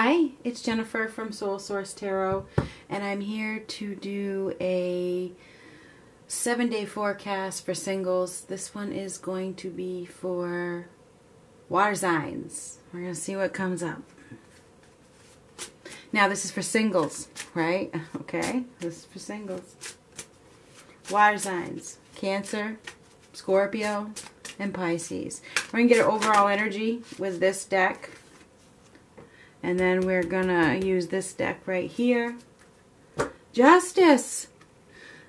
Hi, it's Jennifer from Soul Source Tarot, and I'm here to do a seven day forecast for singles. This one is going to be for water signs. We're going to see what comes up. Now, this is for singles, right? Okay, this is for singles. Water signs Cancer, Scorpio, and Pisces. We're going to get an overall energy with this deck. And then we're going to use this deck right here. Justice!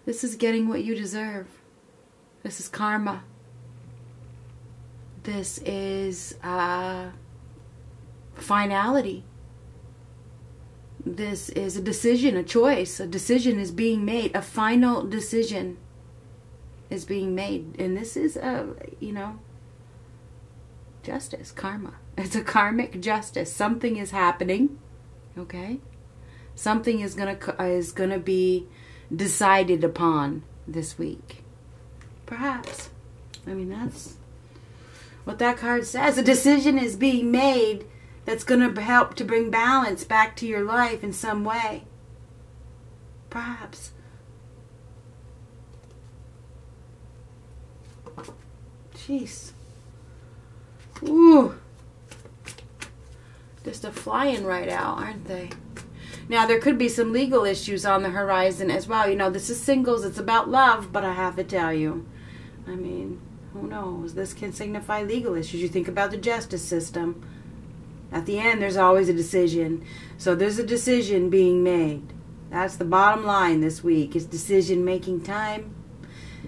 This is getting what you deserve. This is karma. This is uh, finality. This is a decision, a choice. A decision is being made. A final decision is being made. And this is, a, you know, justice, karma. It's a karmic justice. Something is happening, okay? Something is gonna is gonna be decided upon this week. Perhaps. I mean, that's what that card says. A decision is being made that's going to help to bring balance back to your life in some way. Perhaps. Jeez. Ooh. Just a flying right out, aren't they? Now, there could be some legal issues on the horizon as well. You know, this is singles, it's about love, but I have to tell you. I mean, who knows? This can signify legal issues. You think about the justice system. At the end, there's always a decision. So there's a decision being made. That's the bottom line this week. It's decision making time.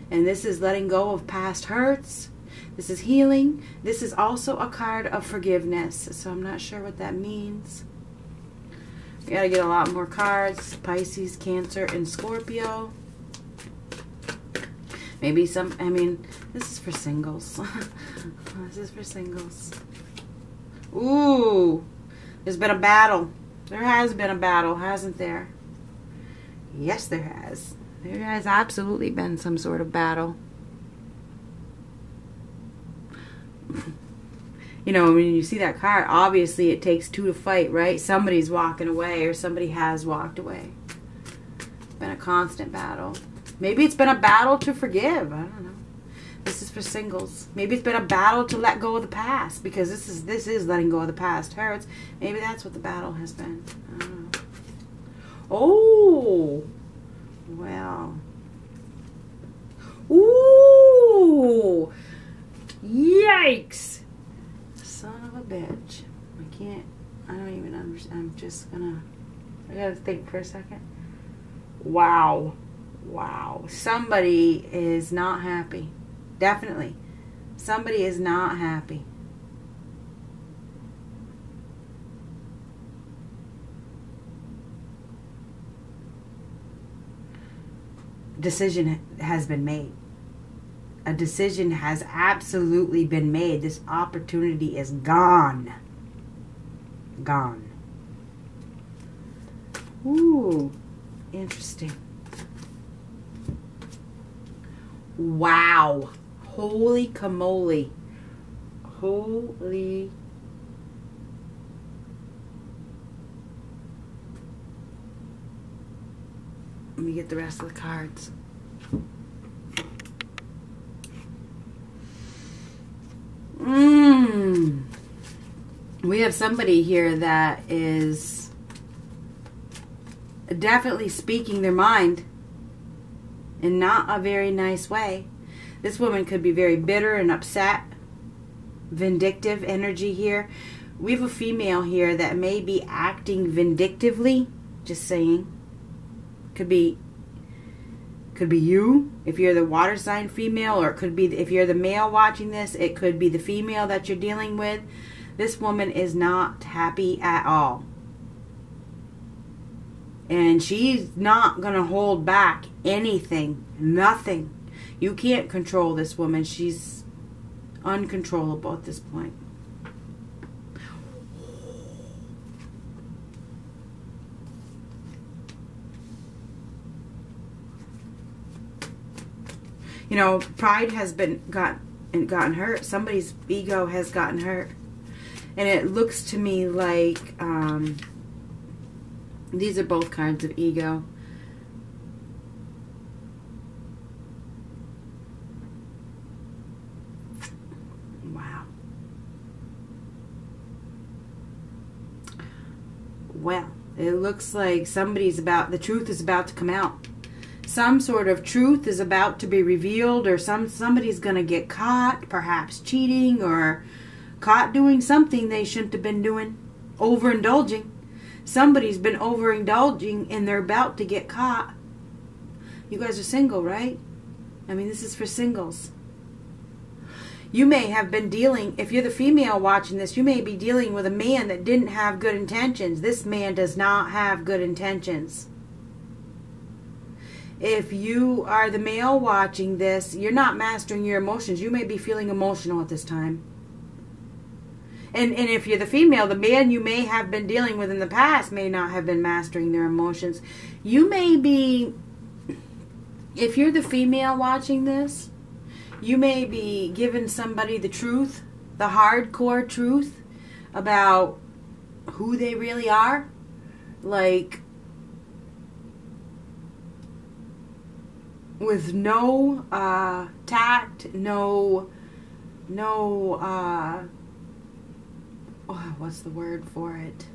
And this is letting go of past hurts this is healing. This is also a card of forgiveness. So I'm not sure what that means. We got to get a lot more cards. Pisces, Cancer, and Scorpio. Maybe some, I mean, this is for singles. this is for singles. Ooh, there's been a battle. There has been a battle, hasn't there? Yes, there has. There has absolutely been some sort of battle. You know, when you see that card, obviously it takes two to fight, right? Somebody's walking away or somebody has walked away. It's been a constant battle. Maybe it's been a battle to forgive. I don't know. This is for singles. Maybe it's been a battle to let go of the past because this is this is letting go of the past hurts. Maybe that's what the battle has been. Oh, well. Ooh, yikes! Son of a bitch. I can't, I don't even understand. I'm just gonna, I gotta think for a second. Wow. Wow. Somebody is not happy. Definitely. Somebody is not happy. Decision has been made a decision has absolutely been made. This opportunity is gone. Gone. Ooh, interesting. Wow. Holy camole. Holy. Let me get the rest of the cards. We have somebody here that is definitely speaking their mind in not a very nice way. This woman could be very bitter and upset, vindictive energy here. We have a female here that may be acting vindictively, just saying. Could be could be you if you're the water sign female or it could be if you're the male watching this it could be the female that you're dealing with this woman is not happy at all. And she's not going to hold back anything nothing. You can't control this woman. She's uncontrollable at this point. You know, pride has been got and gotten hurt. Somebody's ego has gotten hurt, and it looks to me like um, These are both kinds of ego. Wow. Well, it looks like somebody's about, the truth is about to come out. Some sort of truth is about to be revealed, or some somebody's going to get caught, perhaps cheating, or caught doing something they shouldn't have been doing, overindulging. Somebody's been overindulging and they're about to get caught. You guys are single, right? I mean, this is for singles. You may have been dealing, if you're the female watching this, you may be dealing with a man that didn't have good intentions. This man does not have good intentions. If you are the male watching this, you're not mastering your emotions. You may be feeling emotional at this time. And, and if you're the female, the man you may have been dealing with in the past may not have been mastering their emotions. You may be, if you're the female watching this, you may be giving somebody the truth, the hardcore truth about who they really are. Like, with no uh, tact, no, no, uh, oh, what's the word for it?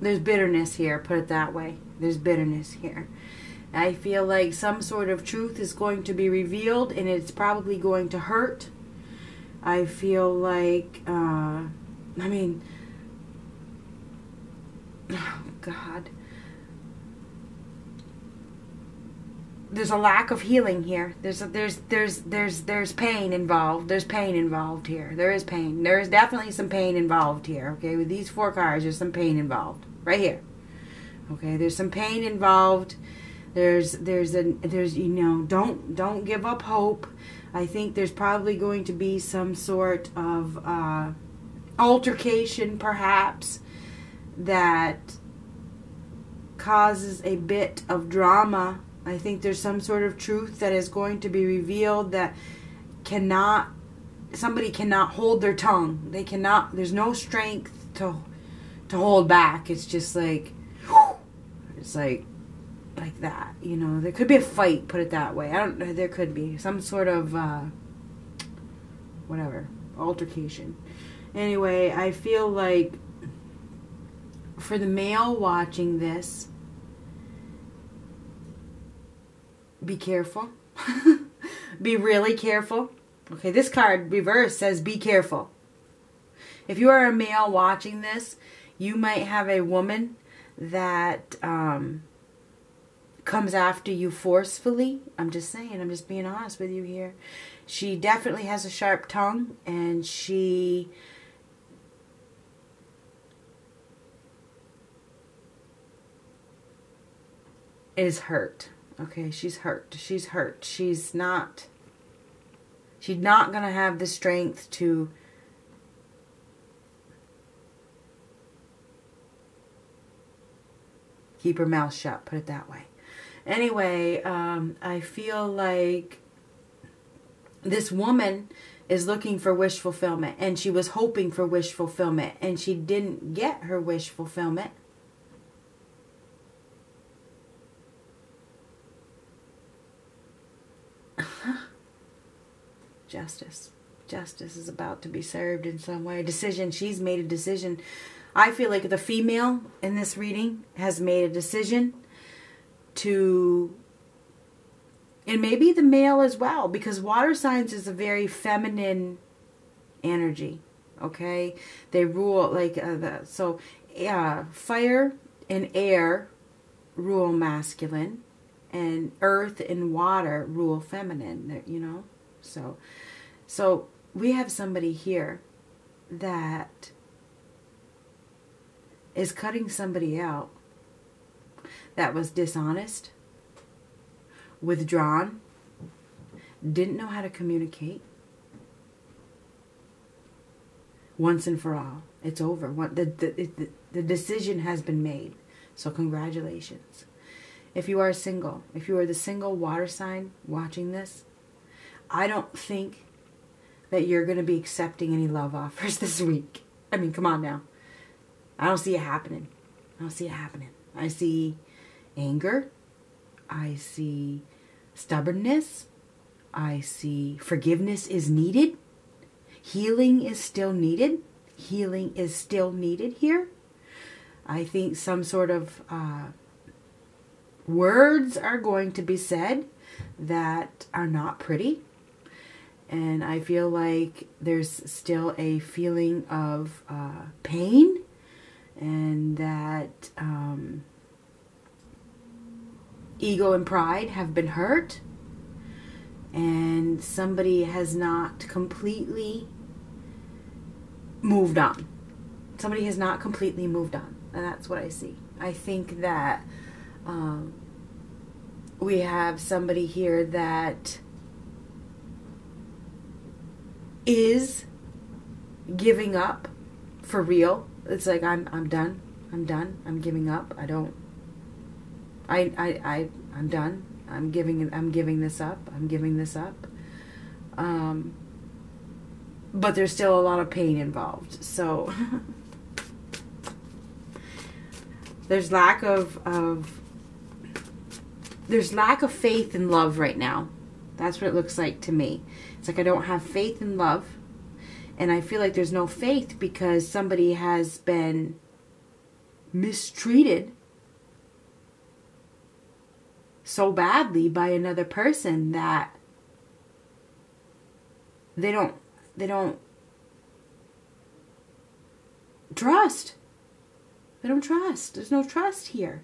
There's bitterness here, put it that way. There's bitterness here. I feel like some sort of truth is going to be revealed and it's probably going to hurt. I feel like, uh, I mean, oh God. There's a lack of healing here. There's a, there's there's there's there's pain involved. There's pain involved here. There is pain. There is definitely some pain involved here. Okay, with these four cards, there's some pain involved right here. Okay, there's some pain involved. There's there's a there's you know don't don't give up hope. I think there's probably going to be some sort of uh, altercation, perhaps, that causes a bit of drama I think there's some sort of truth that is going to be revealed that cannot somebody cannot hold their tongue. They cannot there's no strength to to hold back. It's just like it's like like that, you know. There could be a fight, put it that way. I don't know, there could be some sort of uh whatever, altercation. Anyway, I feel like for the male watching this, be careful. be really careful. Okay, this card reverse says be careful. If you are a male watching this, you might have a woman that um, comes after you forcefully. I'm just saying, I'm just being honest with you here. She definitely has a sharp tongue and she is hurt. Okay, she's hurt. She's hurt. She's not she's not going to have the strength to keep her mouth shut, put it that way. Anyway, um, I feel like this woman is looking for wish fulfillment and she was hoping for wish fulfillment and she didn't get her wish fulfillment justice. Justice is about to be served in some way. Decision. She's made a decision. I feel like the female in this reading has made a decision to, and maybe the male as well, because water signs is a very feminine energy. Okay, they rule like uh, the so yeah, fire and air rule masculine, and earth and water rule feminine. You know, so so we have somebody here that is cutting somebody out that was dishonest, withdrawn, didn't know how to communicate. Once and for all, it's over. The, the, the, the decision has been made. So, congratulations. If you are single, if you are the single water sign watching this, I don't think that you're going to be accepting any love offers this week. I mean, come on now. I don't see it happening. I don't see it happening. I see anger. I see stubbornness. I see forgiveness is needed. Healing is still needed. Healing is still needed here. I think some sort of uh, words are going to be said that are not pretty. And I feel like there's still a feeling of uh, pain and that um, ego and pride have been hurt and somebody has not completely moved on. Somebody has not completely moved on. And that's what I see. I think that um, we have somebody here that is giving up for real. It's like I'm I'm done. I'm done. I'm giving up. I don't I I I I'm done. I'm giving I'm giving this up. I'm giving this up. Um but there's still a lot of pain involved. So there's lack of of there's lack of faith and love right now. That's what it looks like to me. It's like I don't have faith in love. And I feel like there's no faith because somebody has been mistreated so badly by another person that they don't they don't trust. They don't trust. There's no trust here.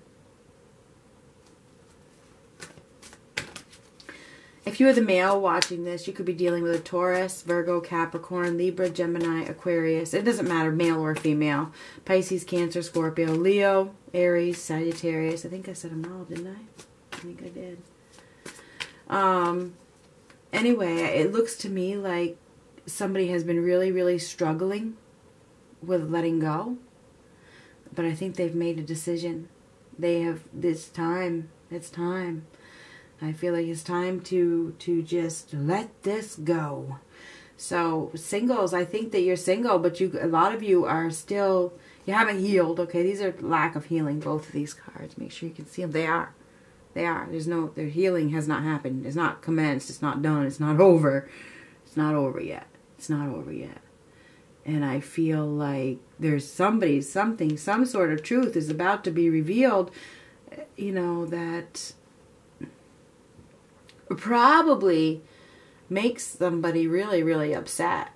If you are the male watching this, you could be dealing with a Taurus, Virgo, Capricorn, Libra, Gemini, Aquarius. It doesn't matter, male or female. Pisces, Cancer, Scorpio, Leo, Aries, Sagittarius. I think I said them all, didn't I? I think I did. Um, anyway, it looks to me like somebody has been really, really struggling with letting go. But I think they've made a decision. They have, this time, it's time I feel like it's time to to just let this go. So singles, I think that you're single, but you a lot of you are still you haven't healed. Okay, these are lack of healing. Both of these cards. Make sure you can see them. They are. They are. There's no. Their healing has not happened. It's not commenced. It's not done. It's not over. It's not over yet. It's not over yet. And I feel like there's somebody, something, some sort of truth is about to be revealed. You know that probably makes somebody really, really upset.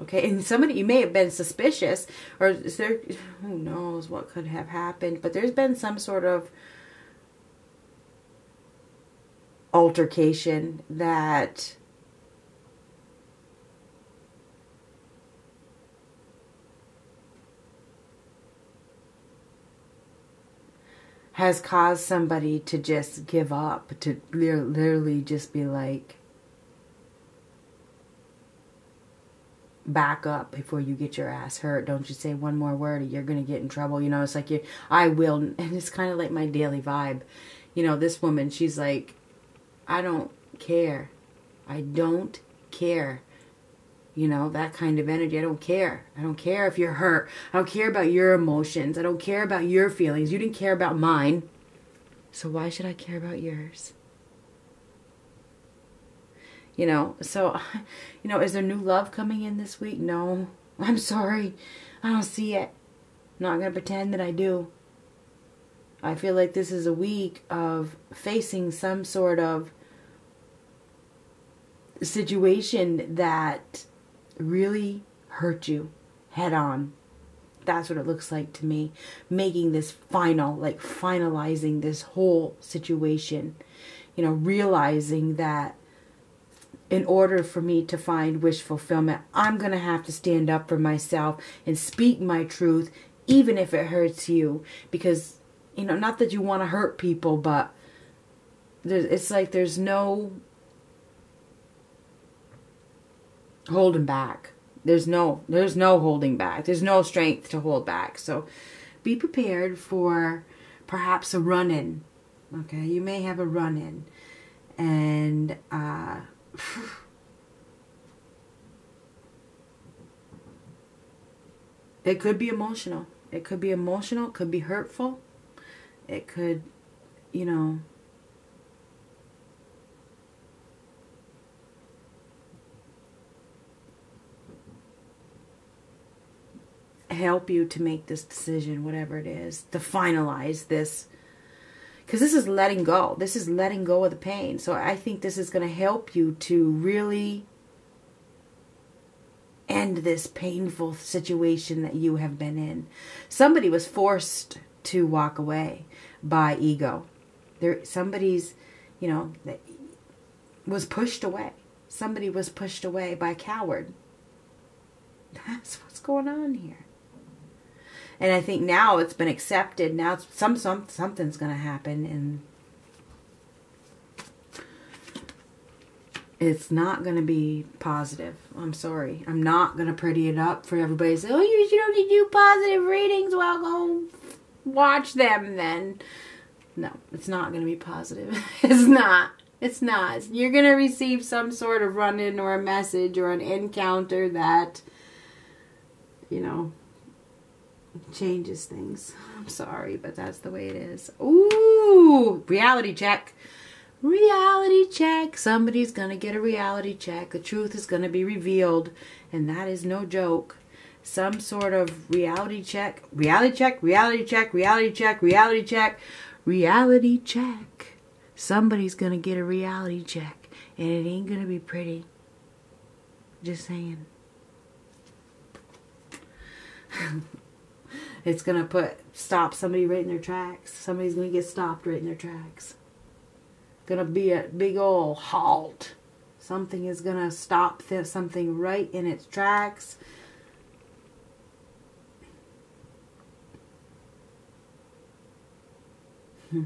Okay, and somebody you may have been suspicious, or is there who knows what could have happened, but there's been some sort of altercation that has caused somebody to just give up, to literally just be like, back up before you get your ass hurt. Don't you say one more word or you're going to get in trouble. You know, it's like you, I will. And it's kind of like my daily vibe. You know, this woman, she's like, I don't care. I don't care. You know, that kind of energy. I don't care. I don't care if you're hurt. I don't care about your emotions. I don't care about your feelings. You didn't care about mine. So why should I care about yours? You know, so, you know, is there new love coming in this week? No. I'm sorry. I don't see it. I'm not going to pretend that I do. I feel like this is a week of facing some sort of situation that really hurt you head on. That's what it looks like to me. Making this final, like finalizing this whole situation. You know, realizing that in order for me to find wish fulfillment, I'm going to have to stand up for myself and speak my truth, even if it hurts you. Because, you know, not that you want to hurt people, but it's like there's no holding back. There's no there's no holding back. There's no strength to hold back. So be prepared for perhaps a run in. Okay, you may have a run in. And uh It could be emotional. It could be emotional. It could be hurtful. It could, you know, help you to make this decision, whatever it is, to finalize this. Because this is letting go. This is letting go of the pain. So I think this is going to help you to really end this painful situation that you have been in. Somebody was forced to walk away by ego. There, somebody's, you know, was pushed away. Somebody was pushed away by a coward. That's what's going on here and I think now it's been accepted. Now some some something's going to happen, and it's not going to be positive. I'm sorry. I'm not going to pretty it up for everybody to say, "Oh, you should only do positive readings." Well, go watch them then. No, it's not going to be positive. it's not. It's not. You're going to receive some sort of run in or a message or an encounter that, you know, changes things. I'm sorry, but that's the way it is. Ooh, reality check. Reality check. Somebody's going to get a reality check. The truth is going to be revealed, and that is no joke. Some sort of reality check. Reality check, reality check, reality check, reality check, reality check. Somebody's going to get a reality check, and it ain't going to be pretty. Just saying. it's gonna put stop somebody right in their tracks. Somebody's gonna get stopped right in their tracks. Gonna be a big old halt. Something is gonna stop something right in its tracks. Hmm.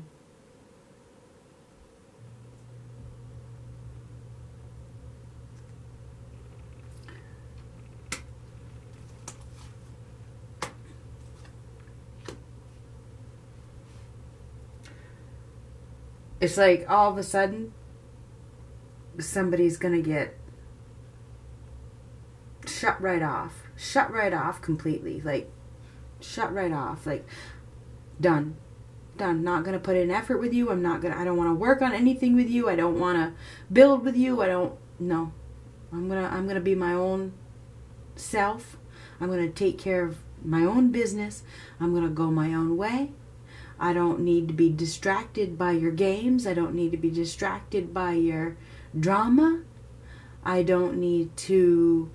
It's like all of a sudden somebody's gonna get shut right off. Shut right off completely. Like shut right off. Like done. Done. Not gonna put in effort with you. I'm not gonna i don't want to work on anything with you. I don't want to build with you. I don't no. I'm gonna i'm gonna be my own self. I'm gonna take care of my own business. I'm gonna go my own way I don't need to be distracted by your games. I don't need to be distracted by your drama. I don't need to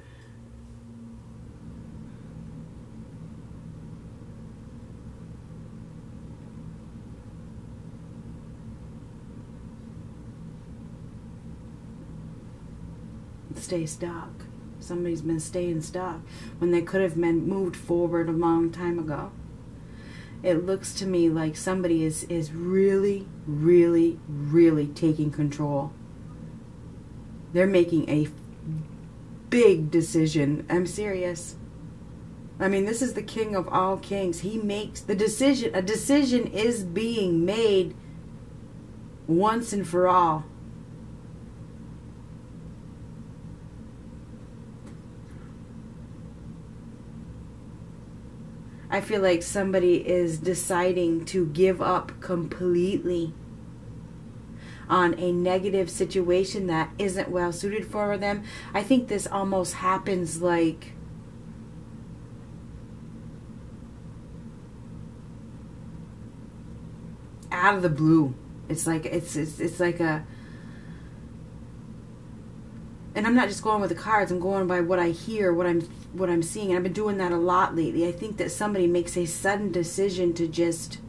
stay stuck. Somebody's been staying stuck when they could have been moved forward a long time ago it looks to me like somebody is is really really really taking control. They're making a big decision. I'm serious. I mean this is the king of all kings. He makes the decision a decision is being made once and for all I feel like somebody is deciding to give up completely on a negative situation that isn't well suited for them. I think this almost happens like out of the blue. It's like it's it's it's like a and I'm not just going with the cards. I'm going by what I hear, what I'm what I'm seeing. And I've been doing that a lot lately. I think that somebody makes a sudden decision to just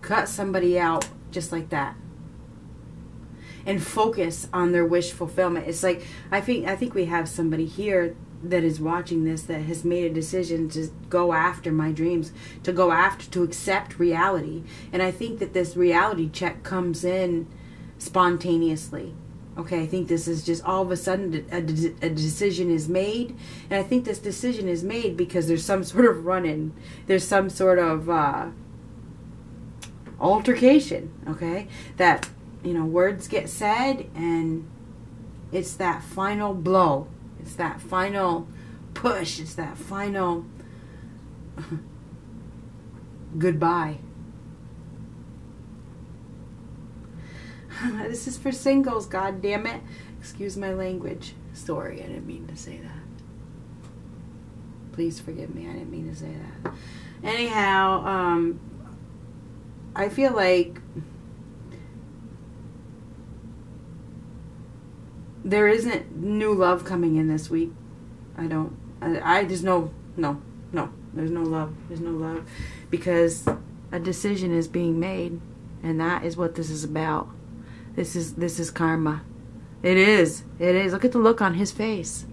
cut somebody out just like that and focus on their wish fulfillment. It's like I think I think we have somebody here that is watching this that has made a decision to go after my dreams, to go after to accept reality. And I think that this reality check comes in spontaneously Okay, I think this is just all of a sudden a, a, decision is made, and I think this decision is made because there's some sort of run-in, there's some sort of uh, altercation. Okay, that you know words get said, and it's that final blow, it's that final push. It's that final goodbye. this is for singles, god damn it. Excuse my language. Sorry, I didn't mean to say that. Please forgive me, I didn't mean to say that. Anyhow, um, I feel like there isn't new love coming in this week. I don't. I, I there's no no no. There's no love. There's no love because a decision is being made, and that is what this is about. This is this is karma. It is. It is. Look at the look on his face.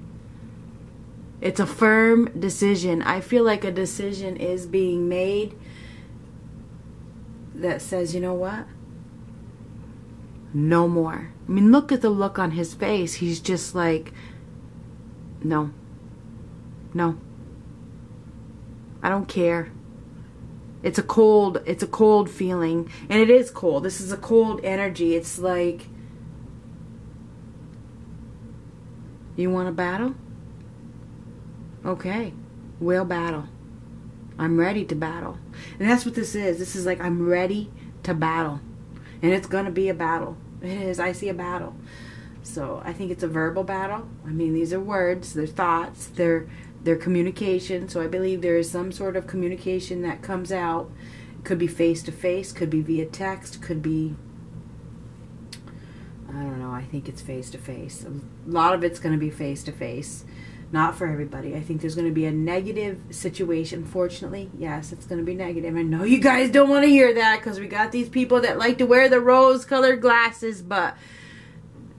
It's a firm decision. I feel like a decision is being made that says, you know what? No more. I mean, look at the look on his face. He's just like, no. No. I don't care. It's a cold, it's a cold feeling. And it is cold. This is a cold energy. It's like, you want to battle? Okay, we'll battle. I'm ready to battle. And that's what this is. This is like, I'm ready to battle. And it's going to be a battle. It is. I see a battle. So I think it's a verbal battle. I mean, these are words, they're thoughts, they're they're communication. So I believe there is some sort of communication that comes out. It could be face to face, could be via text, could be I don't know. I think it's face to face. A lot of it's going to be face to face. Not for everybody. I think there's going to be a negative situation. Fortunately, yes, it's going to be negative. I know you guys don't want to hear that because we got these people that like to wear the rose colored glasses, but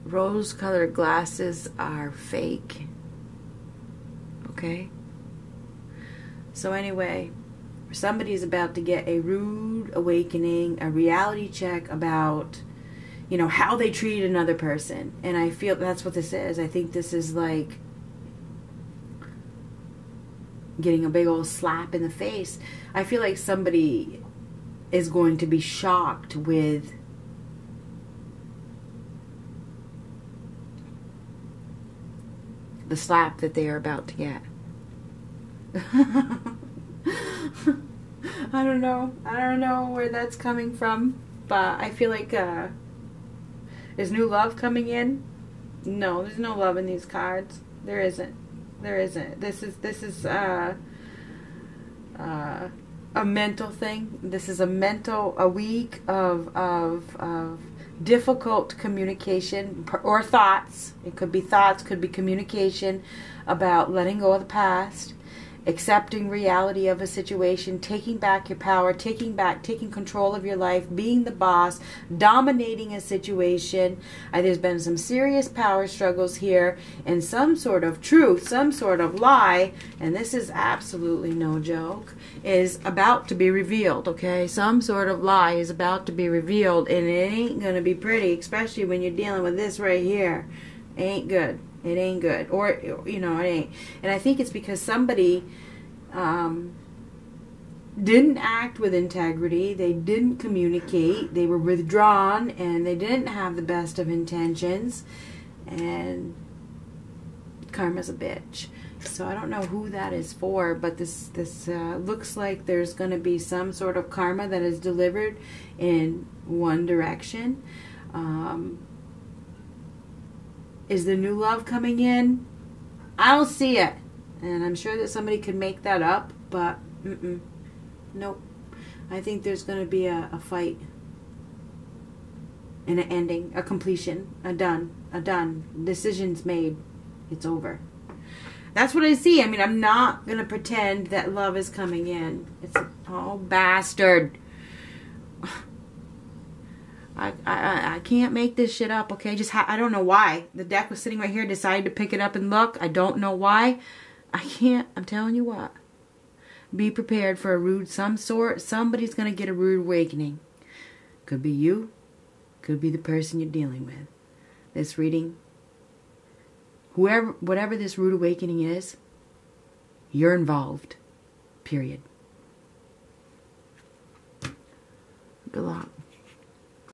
rose colored glasses are fake. Okay? So, anyway, somebody's about to get a rude awakening, a reality check about you know how they treat another person. And i feel that's what this is. I think this is like getting a big old slap in the face. I feel like somebody is going to be shocked with the slap that they are about to get i don't know i don't know where that's coming from but i feel like uh is new love coming in? No, there's no love in these cards. There isn't. There isn't. This is this is uh, uh, a mental thing. This is a mental a week of of of difficult communication or thoughts. It could be thoughts, could be communication about letting go of the past accepting reality of a situation, taking back your power, taking back, taking control of your life, being the boss, dominating a situation. Uh, there's been some serious power struggles here, and some sort of truth, some sort of lie, and this is absolutely no joke, is about to be revealed, okay? Some sort of lie is about to be revealed, and it ain't gonna be pretty, especially when you're dealing with this right here. Ain't good. It ain't good. Or, you know, it ain't. And I think it's because somebody um, didn't act with integrity. They didn't communicate. They were withdrawn and they didn't have the best of intentions. And karma's a bitch. So I don't know who that is for, but this this uh, looks like there's going to be some sort of karma that is delivered in one direction. Um, is the new love coming in? I don't see it. And I'm sure that somebody could make that up, but mm-mm. nope. I think there's going to be a, a fight and an ending, a completion, a done, a done. Decisions made. It's over. That's what I see. I mean, I'm not going to pretend that love is coming in. It's, oh, bastard. I, I, I can't make this shit up, okay? Just I don't know why. The deck was sitting right here, decided to pick it up and look. I don't know why. I can't. I'm telling you what. Be prepared for a rude some sort. Somebody's going to get a rude awakening. Could be you. Could be the person you're dealing with. This reading, whoever, whatever this rude awakening is, you're involved. Period. Good luck.